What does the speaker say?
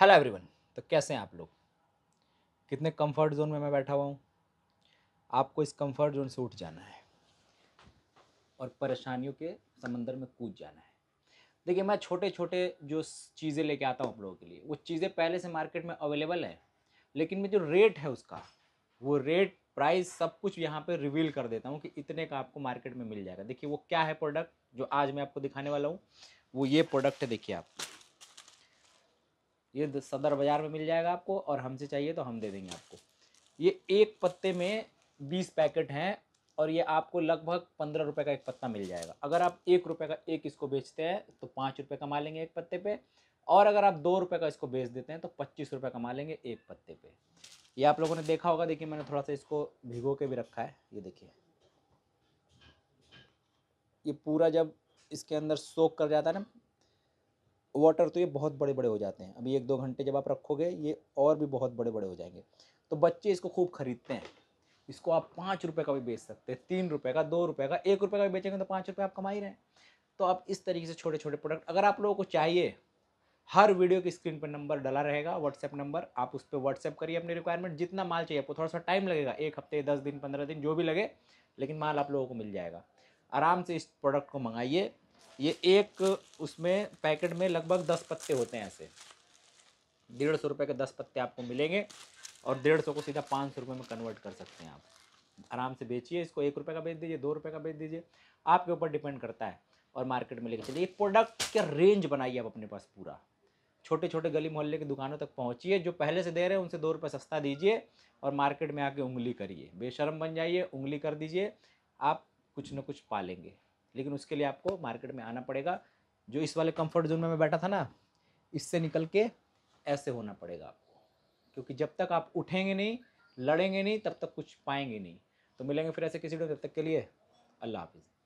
Hello everyone तो कैसे हैं आप लोग? कितने कंफर्ट जोन में मैं बैठा हुआ हूँ? आपको इस कंफर्ट जोन से उठ जाना है और परेशानियों के समंदर में कूद जाना है। देखिए, मैं छोटे छोटे जो चीज़ें लेके आता हूँ आप लोगों के लिए, वो चीज़ें पहले से मार्केट में अवेलेबल है, लेकिन मैं जो रेट है उसका, वो रेट प्राइस सब कुछ यहाँ पे रिवील कर देता हूँ कि इतने का आपको मार्केट में मिल जाएगा। देखिए, वो क्या है प्रोडक्ट जो आज मैं आपको दिखाने वाला हूँ? वो ये प्रोडक्ट है, देखिए आप। ये सदर बाज़ार में मिल जाएगा आपको और हमसे चाहिए तो हम दे देंगे आपको। ये एक पत्ते में बीस पैकेट हैं और ये आपको लगभग पंद्रह रुपये का एक पत्ता मिल जाएगा। अगर आप एक रुपये का एक इसको बेचते हैं तो पाँच रुपये कमा लेंगे एक पत्ते पे और अगर आप दो रुपये का इसको बेच देते हैं तो पच्चीस रुपये कमा लेंगे एक पत्ते पे। ये आप लोगों ने देखा होगा, देखिए मैंने थोड़ा सा इसको भिगो के भी रखा है, ये देखिए। ये पूरा जब इसके अंदर सोख कर जाता है ना वाटर तो ये बहुत बड़े बड़े हो जाते हैं। अभी एक दो घंटे जब आप रखोगे, ये और भी बहुत बड़े बड़े हो जाएँगे। तो बच्चे इसको खूब खरीदते हैं। इसको आप पाँच रुपये का भी बेच सकते हैं। तीन रुपये का, दो रुपये का, एक रुपये का भी बेचेंगे तो पाँच रुपये आप कमा ही रहे हैं। तो आप इस तरीके से छोटे छोटे प्रोडक्ट अगर आप लोगों को चाहिए, हर वीडियो की स्क्रीन पर नंबर डला रहेगा व्हाट्सएप नंबर आप उस पर व्हाट्सएप करिए अपनी रिक्वायरमेंट जितना माल चाहिए आपको थोड़ा सा टाइम लगेगा। एक हफ़्ते, दस दिन, पंद्रह दिन, जो भी लगे, लेकिन माल आप लोगों को मिल जाएगा। आराम से इस प्रोडक्ट को मंगाइए। ये एक उसमें पैकेट में लगभग दस पत्ते होते हैं ऐसे। डेढ़ सौ रुपये के दस पत्ते आपको मिलेंगे और डेढ़ सौ को सीधा पाँच सौ रुपये में कन्वर्ट कर सकते हैं आप। आराम से बेचिए, इसको एक रुपये का बेच दीजिए, दो रुपये का बेच दीजिए। आपके ऊपर डिपेंड करता है और मार्केट में लेके चलिए। एक प्रोडक्ट का रेंज बनाइए आप अपने पास पूरा। छोटे छोटे गली मोहल्ले की दुकानों तक पहुँचिए, जो पहले से दे रहे हैं, उनसे दो रुपये सस्ता दीजिए और मार्केट में आके उंगली करिए। बेशरम बन जाइए, उंगली कर दीजिए, आप कुछ ना कुछ पालेंगे। लेकिन उसके लिए आपको मार्केट में आना पड़ेगा। जो इस वाले कंफर्ट जोन में मैं बैठा था ना, इससे निकल के ऐसे होना पड़ेगा आपको। क्योंकि जब तक आप उठेंगे नहीं, लड़ेंगे नहीं, तब तक कुछ पाएँगे नहीं। तो मिलेंगे फिर ऐसे किसी तब तक के लिए अल्लाह हाफिज़।